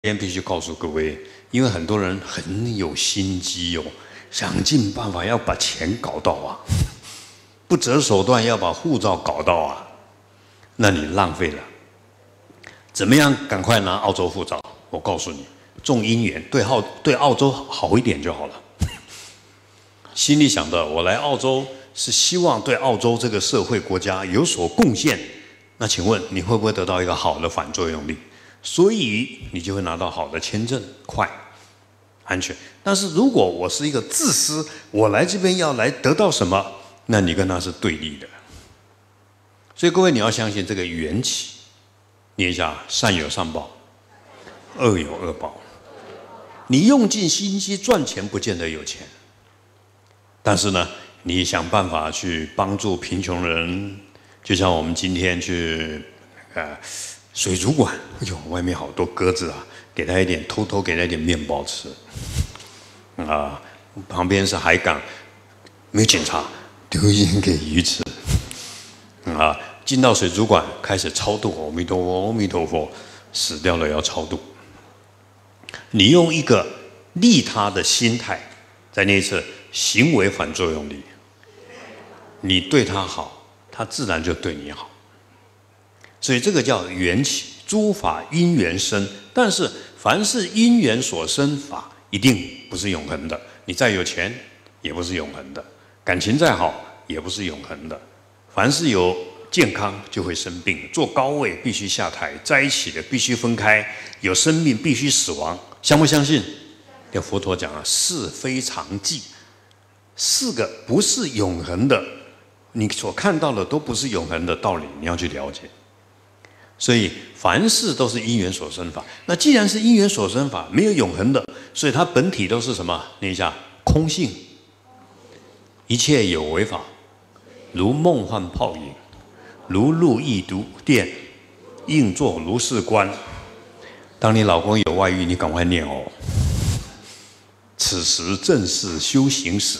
今天必须告诉各位，因为很多人很有心机哦，想尽办法要把钱搞到啊，不择手段要把护照搞到啊，那你浪费了。怎么样？赶快拿澳洲护照！我告诉你，种姻缘对澳对澳洲好一点就好了。心里想的，我来澳洲是希望对澳洲这个社会国家有所贡献。那请问你会不会得到一个好的反作用力？所以你就会拿到好的签证，快、安全。但是如果我是一个自私，我来这边要来得到什么，那你跟他是对立的。所以各位你要相信这个缘起，念一下：善有善报，恶有恶报。你用尽心机赚钱，不见得有钱。但是呢，你想办法去帮助贫穷人，就像我们今天去，呃。水族馆，哎呦，外面好多鸽子啊！给他一点，偷偷给他一点面包吃。啊，旁边是海港，没有警察，丢烟给鱼吃。啊，进到水族馆开始超度，阿弥陀佛，阿弥陀佛，死掉了要超度。你用一个利他的心态，在那一次行为反作用力，你对他好，他自然就对你好。所以这个叫缘起，诸法因缘生。但是凡是因缘所生法，一定不是永恒的。你再有钱，也不是永恒的；感情再好，也不是永恒的。凡是有健康，就会生病；坐高位必须下台，在一起的必须分开；有生命必须死亡。相不相信？要佛陀讲啊，是非常记，四个不是永恒的，你所看到的都不是永恒的道理，你要去了解。所以凡事都是因缘所生法。那既然是因缘所生法，没有永恒的，所以它本体都是什么？念一下：空性。一切有为法，如梦幻泡影，如露亦如电，应作如是观。当你老公有外遇，你赶快念哦。此时正是修行时。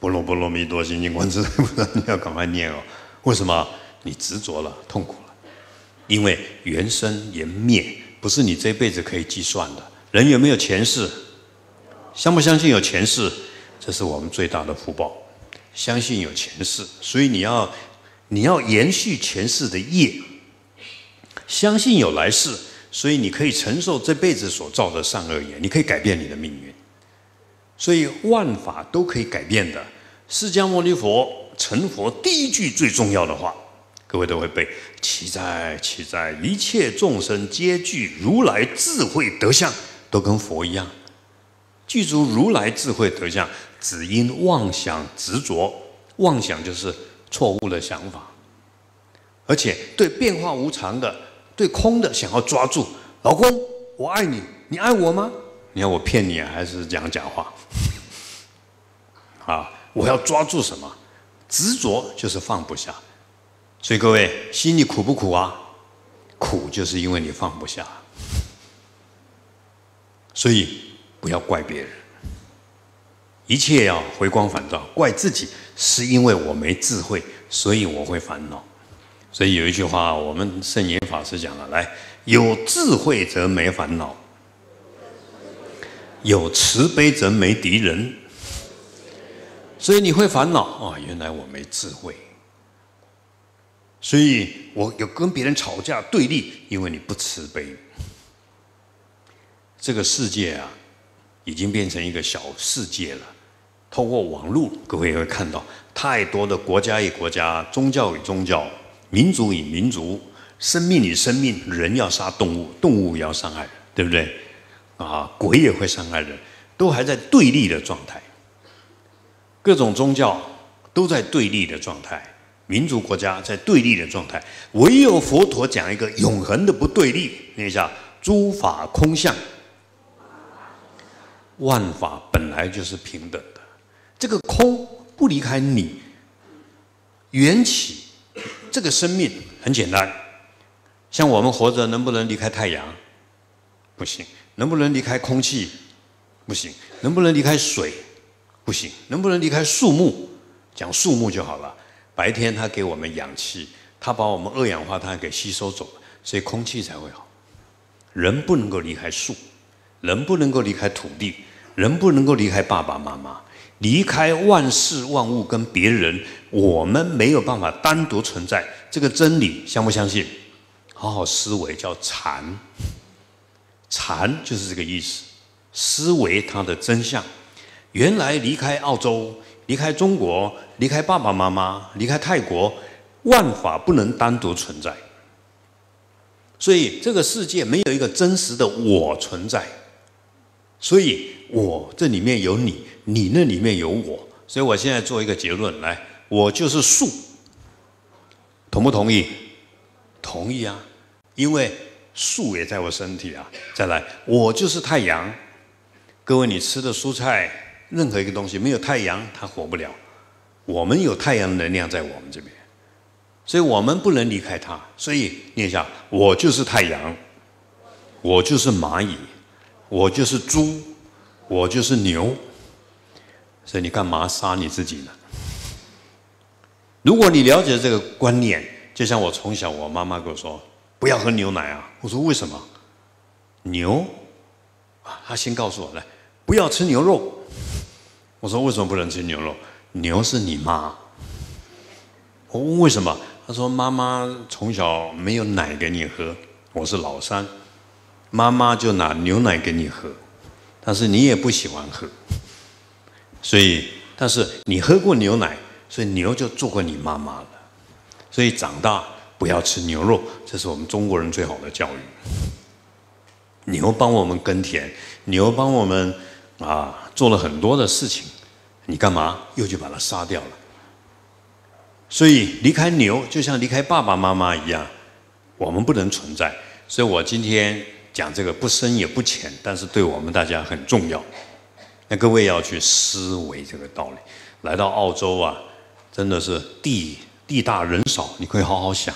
波罗波罗蜜多心经观自在菩萨你要赶快念哦。为什么？你执着了，痛苦。因为缘生缘灭不是你这辈子可以计算的。人有没有前世？相不相信有前世？这是我们最大的福报。相信有前世，所以你要你要延续前世的业。相信有来世，所以你可以承受这辈子所造的善恶业，你可以改变你的命运。所以万法都可以改变的。释迦牟尼佛成佛第一句最重要的话。各位都会背，其在其在，一切众生皆具如来智慧德相，都跟佛一样，具足如来智慧德相，只因妄想执着，妄想就是错误的想法，而且对变化无常的、对空的想要抓住。老公，我爱你，你爱我吗？你要我骗你还是讲假话？啊，我要抓住什么？执着就是放不下。所以各位心里苦不苦啊？苦就是因为你放不下。所以不要怪别人，一切要回光返照。怪自己是因为我没智慧，所以我会烦恼。所以有一句话，我们圣严法师讲了：来，有智慧则没烦恼，有慈悲则没敌人。所以你会烦恼啊？原来我没智慧。所以我有跟别人吵架对立，因为你不慈悲。这个世界啊，已经变成一个小世界了。透过网络，各位也会看到太多的国家与国家、宗教与宗教、民族与民族、生命与生命，人要杀动物，动物也要伤害，对不对？啊，鬼也会伤害人，都还在对立的状态。各种宗教都在对立的状态。民族国家在对立的状态，唯有佛陀讲一个永恒的不对立。念一下：诸法空相，万法本来就是平等的。这个空不离开你，缘起这个生命很简单。像我们活着，能不能离开太阳？不行。能不能离开空气？不行。能不能离开水？不行。能不能离开树木？讲树木就好了。白天它给我们氧气，它把我们二氧化碳给吸收走了，所以空气才会好。人不能够离开树，人不能够离开土地，人不能够离开爸爸妈妈，离开万事万物跟别人，我们没有办法单独存在。这个真理相不相信？好好思维，叫禅。禅就是这个意思，思维它的真相。原来离开澳洲，离开中国，离开爸爸妈妈，离开泰国，万法不能单独存在。所以这个世界没有一个真实的我存在，所以我这里面有你，你那里面有我。所以我现在做一个结论，来，我就是树，同不同意？同意啊。因为树也在我身体啊，再来，我就是太阳。各位，你吃的蔬菜，任何一个东西没有太阳，它活不了。我们有太阳能量在我们这边，所以我们不能离开它。所以念一下：我就是太阳，我就是蚂蚁，我就是猪，我就是牛。所以你干嘛杀你自己呢？如果你了解这个观念，就像我从小我妈妈跟我说。不要喝牛奶啊！我说为什么？牛啊，他先告诉我来，不要吃牛肉。我说为什么不能吃牛肉？牛是你妈。我问为什么？他说妈妈从小没有奶给你喝，我是老三，妈妈就拿牛奶给你喝，但是你也不喜欢喝，所以但是你喝过牛奶，所以牛就做过你妈妈了，所以长大。不要吃牛肉，这是我们中国人最好的教育。牛帮我们耕田，牛帮我们啊做了很多的事情，你干嘛又去把它杀掉了？所以离开牛就像离开爸爸妈妈一样，我们不能存在。所以我今天讲这个不深也不浅，但是对我们大家很重要。那各位要去思维这个道理。来到澳洲啊，真的是地。地大人少，你可以好好想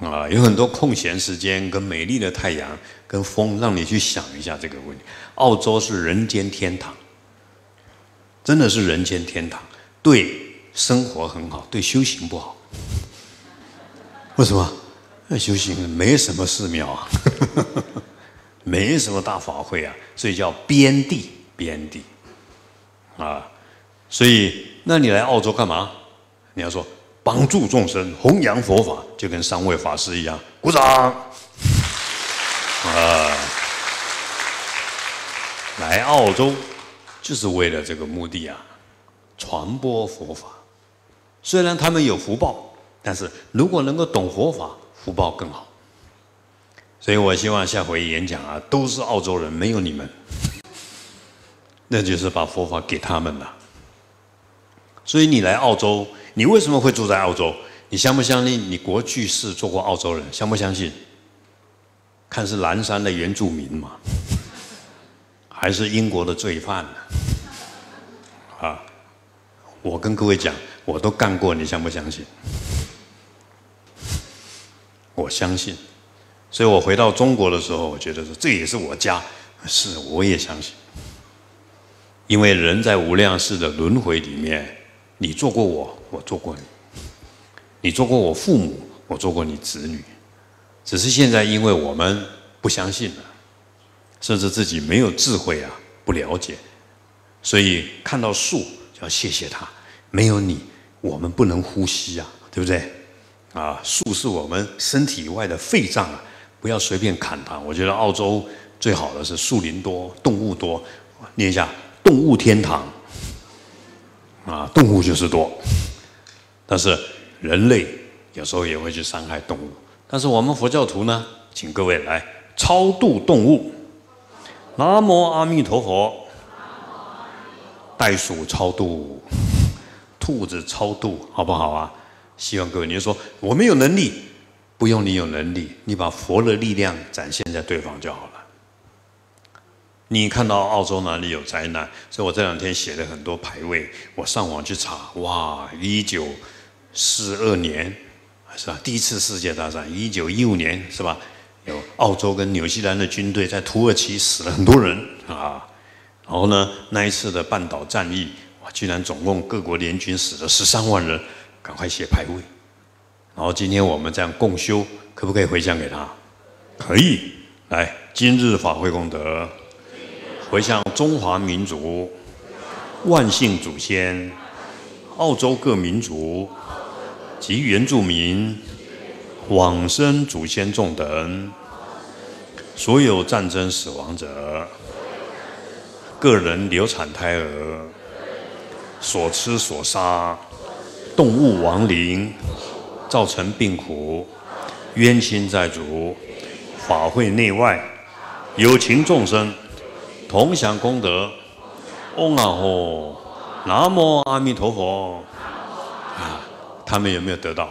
啊，有很多空闲时间，跟美丽的太阳、跟风，让你去想一下这个问题。澳洲是人间天堂，真的是人间天堂，对生活很好，对修行不好。为什么？那修行没什么寺庙啊，没什么大法会啊，所以叫边地边地啊。所以，那你来澳洲干嘛？你要说帮助众生、弘扬佛法，就跟三位法师一样，鼓掌啊！来澳洲就是为了这个目的啊，传播佛法。虽然他们有福报，但是如果能够懂佛法，福报更好。所以我希望下回演讲啊，都是澳洲人，没有你们，那就是把佛法给他们了。所以你来澳洲。你为什么会住在澳洲？你相不相信？你国巨是做过澳洲人，相不相信？看是蓝山的原住民嘛，还是英国的罪犯呢？啊！我跟各位讲，我都干过，你相不相信？我相信，所以我回到中国的时候，我觉得说这也是我家，是我也相信，因为人在无量世的轮回里面。你做过我，我做过你；你做过我父母，我做过你子女。只是现在，因为我们不相信了，甚至自己没有智慧啊，不了解，所以看到树就要谢谢它。没有你，我们不能呼吸啊，对不对？啊，树是我们身体以外的肺脏啊，不要随便砍它。我觉得澳洲最好的是树林多，动物多。念一下，动物天堂。啊，动物就是多，但是人类有时候也会去伤害动物。但是我们佛教徒呢，请各位来超度动物。南无阿弥陀佛。袋鼠超度，兔子超度，好不好啊？希望各位，你就说我没有能力，不用你有能力，你把佛的力量展现在对方就好了。你看到澳洲哪里有灾难？所以我这两天写了很多牌位，我上网去查，哇，一九四二年是吧？第一次世界大战，一九一五年是吧？有澳洲跟纽西兰的军队在土耳其死了很多人啊。然后呢，那一次的半岛战役，哇，居然总共各国联军死了十三万人，赶快写牌位。然后今天我们这样共修，可不可以回向给他？可以。来，今日法会功德，回向中华民族万姓祖先、澳洲各民族及原住民往生祖先众等，所有战争死亡者，个人流产胎儿，所吃所杀动物亡灵，造成病苦，冤亲债主。法会内外有情众生同享功德，嗡啊吽，南无阿弥陀佛！他们有没有得到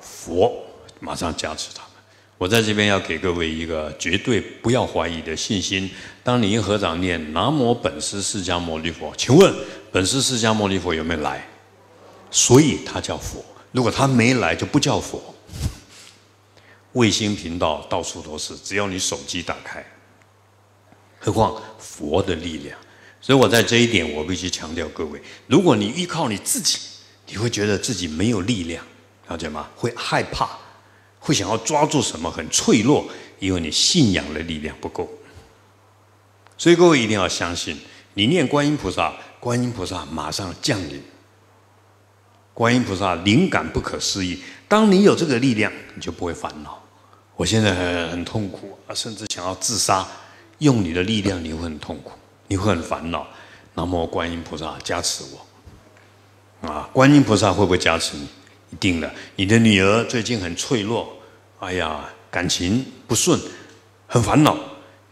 佛？马上加持他们。我在这边要给各位一个绝对不要怀疑的信心。当你一合掌念南无本师释迦牟尼佛，请问本师释迦牟尼佛有没有来？所以他叫佛。如果他没来，就不叫佛。卫星频道到处都是，只要你手机打开。何况佛的力量，所以我在这一点我必须强调各位：如果你依靠你自己，你会觉得自己没有力量，了解吗？会害怕，会想要抓住什么很脆弱，因为你信仰的力量不够。所以各位一定要相信，你念观音菩萨，观音菩萨马上降临。观音菩萨灵感不可思议，当你有这个力量，你就不会烦恼。我现在很很痛苦啊，甚至想要自杀。用你的力量，你会很痛苦，你会很烦恼。南无观音菩萨加持我啊！观音菩萨会不会加持你？一定的。你的女儿最近很脆弱，哎呀，感情不顺，很烦恼。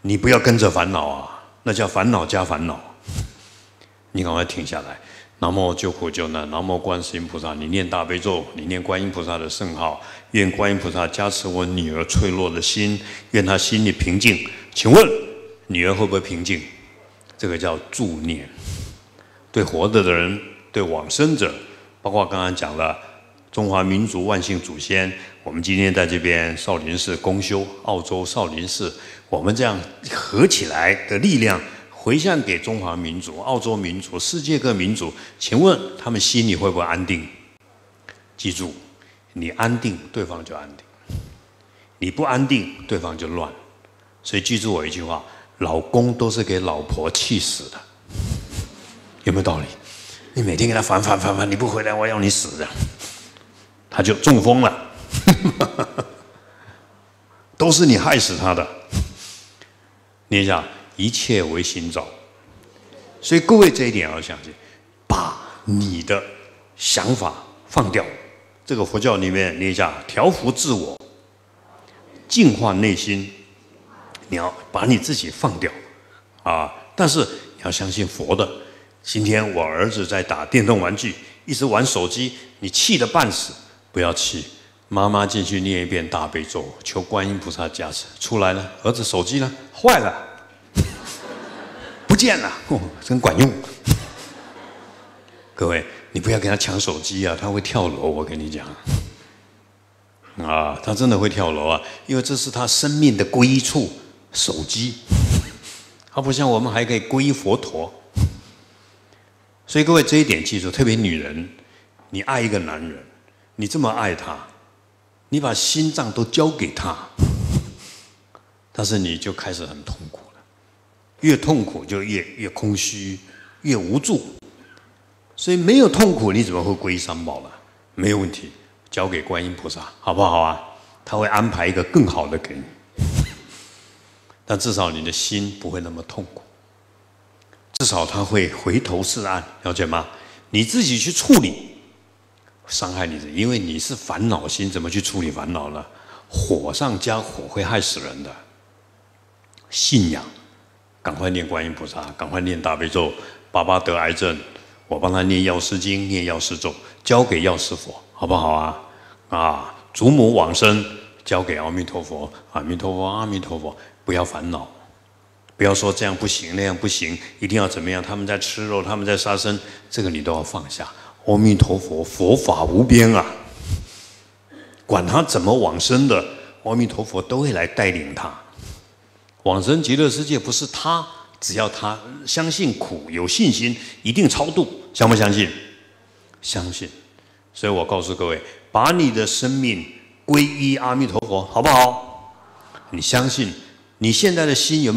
你不要跟着烦恼啊，那叫烦恼加烦恼。你赶快停下来。南无救苦救难，南无观世音菩萨。你念大悲咒，你念观音菩萨的圣号，愿观音菩萨加持我女儿脆弱的心，愿她心里平静。请问女儿会不会平静？这个叫助念。对活着的人，对往生者，包括刚刚讲了中华民族万姓祖先，我们今天在这边少林寺公修，澳洲少林寺，我们这样合起来的力量。回向给中华民族、澳洲民族、世界各民族，请问他们心里会不会安定？记住，你安定，对方就安定；你不安定，对方就乱。所以记住我一句话：老公都是给老婆气死的，有没有道理？你每天给他烦烦烦烦，你不回来，我要你死的，他就中风了，都是你害死他的。念一下。一切为心造，所以各位这一点要相信，把你的想法放掉。这个佛教里面念一下：调伏自我，净化内心。你要把你自己放掉啊！但是你要相信佛的。今天我儿子在打电动玩具，一直玩手机，你气得半死，不要气。妈妈进去念一遍大悲咒，求观音菩萨加持。出来了，儿子手机呢？坏了。不见了 哦，真管用！各位，你不要跟他抢手机啊，他会跳楼。我跟你讲，啊，他真的会跳楼啊，因为这是他生命的归处——手机。他不像我们还可以皈佛陀。所以各位这一点记住，特别女人，你爱一个男人，你这么爱他，你把心脏都交给他，但是你就开始很痛苦了。越痛苦就越越空虚，越无助。所以没有痛苦，你怎么会皈依三宝呢？没有问题，交给观音菩萨，好不好啊？他会安排一个更好的给你。但至少你的心不会那么痛苦，至少他会回头是岸，了解吗？你自己去处理伤害你的，因为你是烦恼心，怎么去处理烦恼呢？火上加火会害死人的，信仰。赶快念观音菩萨，赶快念大悲咒。爸爸得癌症，我帮他念药师经，念药师咒，交给药师佛，好不好啊？啊，祖母往生，交给阿弥陀佛，阿弥陀佛，阿弥陀佛。不要烦恼，不要说这样不行，那样不行，一定要怎么样？他们在吃肉，他们在杀生，这个你都要放下。阿弥陀佛，佛法无边啊，管他怎么往生的，阿弥陀佛都会来带领他。往生极乐世界不是他，只要他相信苦，有信心，一定超度。相不相信？相信。所以我告诉各位，把你的生命皈依阿弥陀佛，好不好？你相信？你现在的心有没有？